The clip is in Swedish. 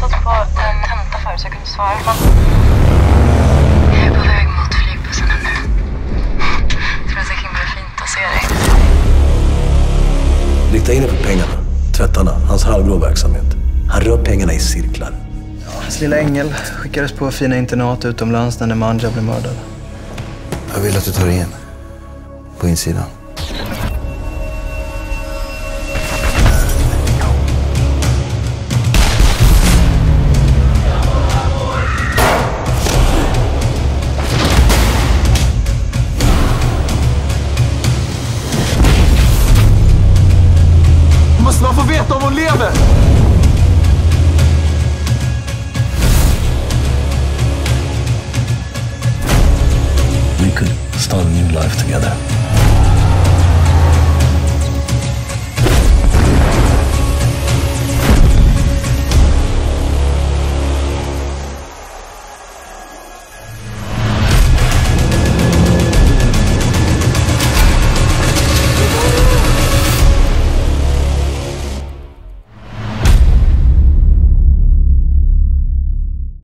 satt på en tenta förut så jag kunde svara. Men... Jag är på väg mot flygbussen nu. Tror att det kan bli fint att se dig. Rikta in på pengarna. Tvättarna, hans halvgrå verksamhet. Han rör pengarna i cirklar. Hans lilla ängel skickades på fina internat utomlands när Nemanja blev mördad. Jag vill att du tar igen. På insidan. Måste man få veta om hon lever? We could start a new life together.